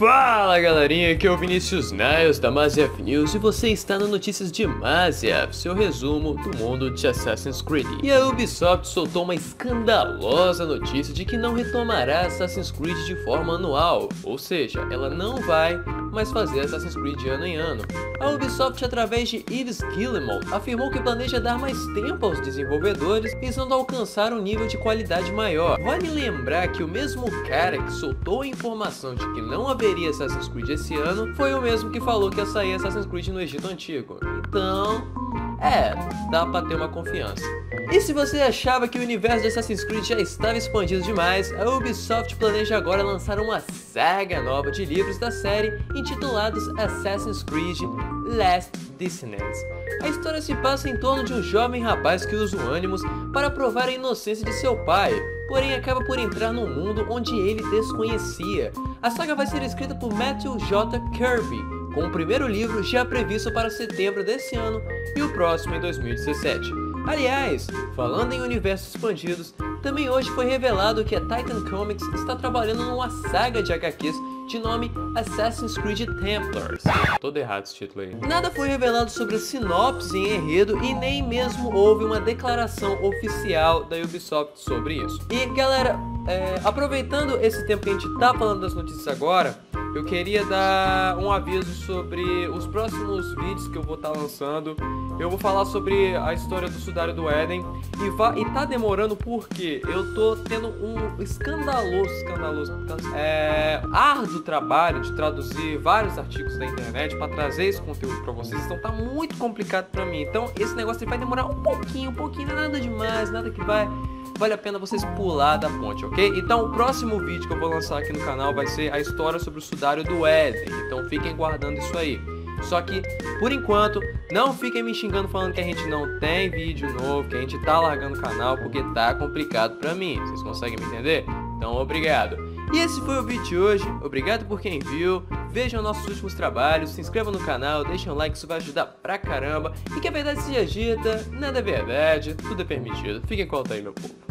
Fala galerinha, aqui é o Vinícius Niles da Maziaf News e você está no Notícias de Maziaf, seu resumo do mundo de Assassin's Creed. E a Ubisoft soltou uma escandalosa notícia de que não retomará Assassin's Creed de forma anual, ou seja, ela não vai mais fazer Assassin's Creed ano em ano. A Ubisoft, através de Yves Guillemot, afirmou que planeja dar mais tempo aos desenvolvedores visando alcançar um nível de qualidade maior. Vale lembrar que o mesmo cara que soltou a informação de que não haveria teria Assassin's Creed esse ano foi o mesmo que falou que ia sair Assassin's Creed no Egito Antigo. Então, é, dá pra ter uma confiança. E se você achava que o universo de Assassin's Creed já estava expandido demais, a Ubisoft planeja agora lançar uma saga nova de livros da série intitulados Assassin's Creed Last Dissonance. A história se passa em torno de um jovem rapaz que usa o ânimos para provar a inocência de seu pai, porém acaba por entrar num mundo onde ele desconhecia. A saga vai ser escrita por Matthew J. Kirby, com o primeiro livro já previsto para setembro desse ano e o próximo em 2017. Aliás, falando em universos expandidos, também hoje foi revelado que a Titan Comics está trabalhando numa saga de HQs de nome Assassin's Creed Templars. Todo errado esse título aí. Nada foi revelado sobre a sinopse em enredo e nem mesmo houve uma declaração oficial da Ubisoft sobre isso. E galera, é, aproveitando esse tempo que a gente tá falando das notícias agora, eu queria dar um aviso sobre os próximos vídeos que eu vou estar tá lançando. Eu vou falar sobre a história do Sudário do Éden e, e tá demorando porque eu tô tendo um escandaloso, escandaloso, é, árduo trabalho de traduzir vários artigos da internet para trazer esse conteúdo para vocês. Então tá muito complicado para mim. Então esse negócio vai demorar um pouquinho, um pouquinho, não é nada demais, nada que vai vale a pena vocês pular da ponte, ok? Então o próximo vídeo que eu vou lançar aqui no canal vai ser a história sobre o sudário do Éden, então fiquem guardando isso aí. Só que, por enquanto, não fiquem me xingando falando que a gente não tem vídeo novo, que a gente tá largando o canal porque tá complicado pra mim. Vocês conseguem me entender? Então, obrigado. E esse foi o vídeo de hoje, obrigado por quem viu, vejam nossos últimos trabalhos, se inscrevam no canal, deixem um like, isso vai ajudar pra caramba. E que a verdade seja dita, nada é verdade, tudo é permitido. Fiquem com alta aí, meu povo.